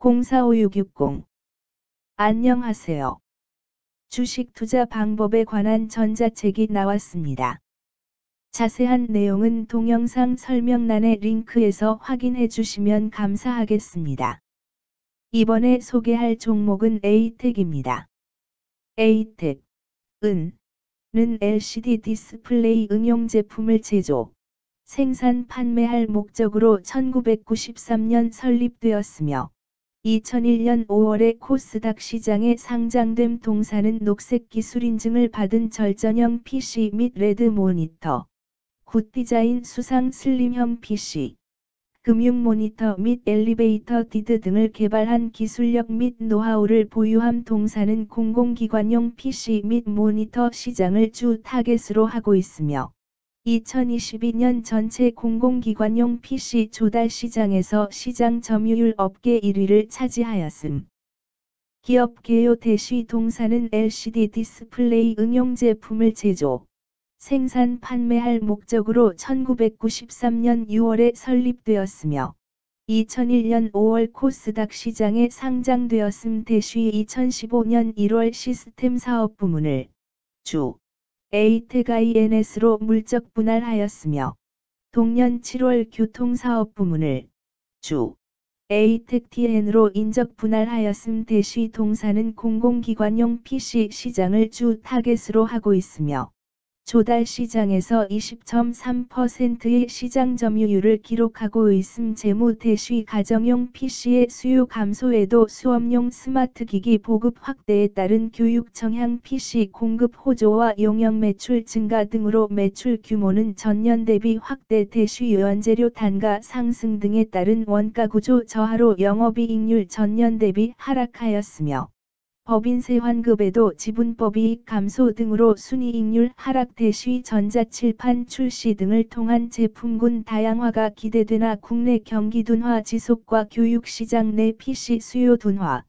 045660 안녕하세요. 주식 투자 방법에 관한 전자책이 나왔습니다. 자세한 내용은 동영상 설명란의 링크에서 확인해 주시면 감사하겠습니다. 이번에 소개할 종목은 에이텍입니다. 에이텍, 은, 는 LCD 디스플레이 응용 제품을 제조, 생산 판매할 목적으로 1993년 설립되었으며 2001년 5월에 코스닥 시장에 상장됨 동사는 녹색 기술 인증을 받은 절전형 PC 및 LED 모니터, Good Design 수상 슬림형 PC, 금융 모니터 및 엘리베이터 DID 등을 개발한 기술력 및 노하우를 보유함 동사는 공공기관용 PC 및 모니터 시장을 주 타겟으로 하고 있으며 2022년 전체 공공기관용 PC 조달 시장에서 시장 점유율 업계 1위를 차지하였음. 기업 개요 대시 동사는 LCD 디스플레이 응용 제품을 제조, 생산 판매할 목적으로 1993년 6월에 설립되었으며 2001년 5월 코스닥 시장에 상장되었음 대시 2015년 1월 시스템 사업 부문을 주 에이텍 INS로 물적 분할하였으며 동년 7월 교통사업 부문을 주 에이텍 TN으로 인적 분할하였음 대시 동사는 공공기관용 PC 시장을 주 타겟으로 하고 있으며 조달 시장에서 20.3%의 시장 점유율을 기록하고 있음 재무 대쉬 가정용 PC의 수요 감소에도 수업용 스마트 기기 보급 확대에 따른 교육청향 PC 공급 호조와 용역 매출 증가 등으로 매출 규모는 전년 대비 확대 대쉬 원재료 단가 상승 등에 따른 원가 구조 저하로 영업이익률 전년 대비 하락하였으며 법인세 환급에도 지분법이익 감소 등으로 순이익률 하락 대시 전자칠판 출시 등을 통한 제품군 다양화가 기대되나 국내 경기 둔화 지속과 교육시장 내 PC 수요 둔화,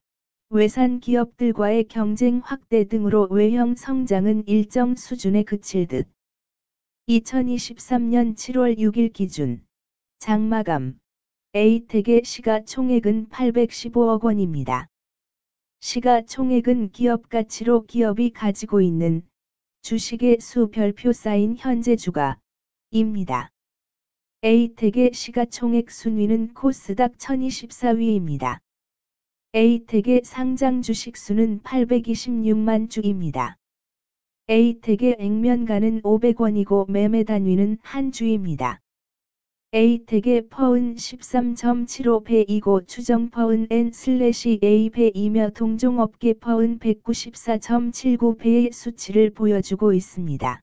외산 기업들과의 경쟁 확대 등으로 외형 성장은 일정 수준에 그칠 듯. 2023년 7월 6일 기준 장마감 에이텍의 시가총액은 815억 원입니다. 시가총액은 기업 가치로 기업이 가지고 있는 주식의 수 별표 쌓인 현재 주가입니다. 에이텍의 시가총액 순위는 코스닥 1024위입니다. 에이텍의 상장 주식 수는 826만 주입니다. 에이텍의 액면가는 500원이고 매매 단위는 한 주입니다. A택의 퍼은 13.75배이고 추정 퍼은 N/A배이며 동종업계 퍼은 194.79배의 수치를 보여주고 있습니다.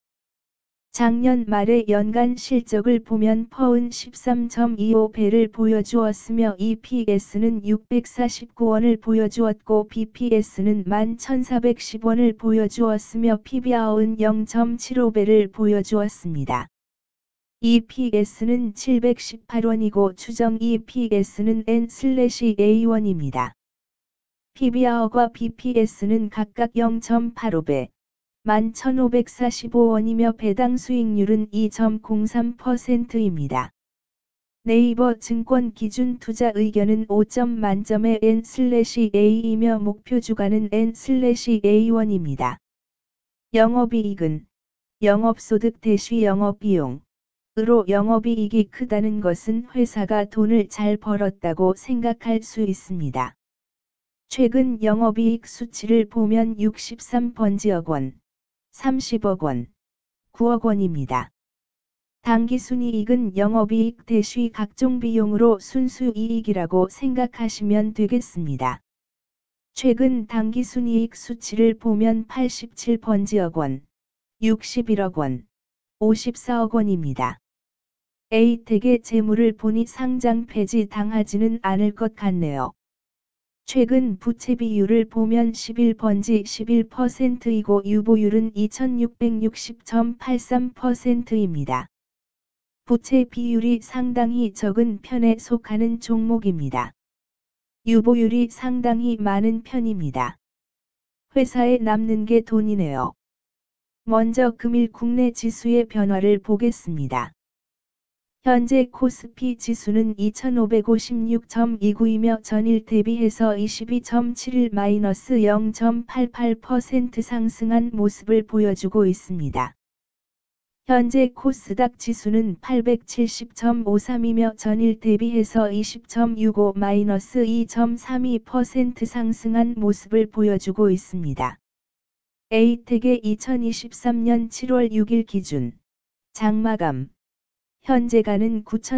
작년 말의 연간 실적을 보면 퍼은 13.25배를 보여주었으며 EPS는 649원을 보여주었고 BPS는 11,410원을 보여주었으며 PBR은 0.75배를 보여주었습니다. EPS는 718원이고 추정 EPS는 N/A1입니다. PBR과 BPS는 각각 0.85배, 11,545원이며 배당 수익률은 2.03%입니다. 네이버 증권 기준 투자 의견은 5점 만점의 N/A이며 목표 주가는 N/A1입니다. 영업이익은 영업소득 대시 영업비용 으로 영업이익이 크다는 것은 회사가 돈을 잘 벌었다고 생각할 수 있습니다. 최근 영업이익 수치를 보면 63번지억 원, 30억 원, 9억 원입니다. 당기순이익은 영업이익 대시 각종 비용으로 순수이익이라고 생각하시면 되겠습니다. 최근 당기순이익 수치를 보면 87번지억 원, 61억 원, 54억 원입니다. 에이텍의 재물을 보니 상장 폐지 당하지는 않을 것 같네요. 최근 부채 비율을 보면 11번지 11%이고 유보율은 2660.83%입니다. 부채 비율이 상당히 적은 편에 속하는 종목입니다. 유보율이 상당히 많은 편입니다. 회사에 남는 게 돈이네요. 먼저 금일 국내 지수의 변화를 보겠습니다. 현재 코스피 지수는 2556.29이며 전일 대비해서 22.71-0.88% 상승한 모습을 보여주고 있습니다. 현재 코스닥 지수는 870.53이며 전일 대비해서 20.65-2.32% 상승한 모습을 보여주고 있습니다. 에이텍의 2023년 7월 6일 기준 장마감 현재 가는 9천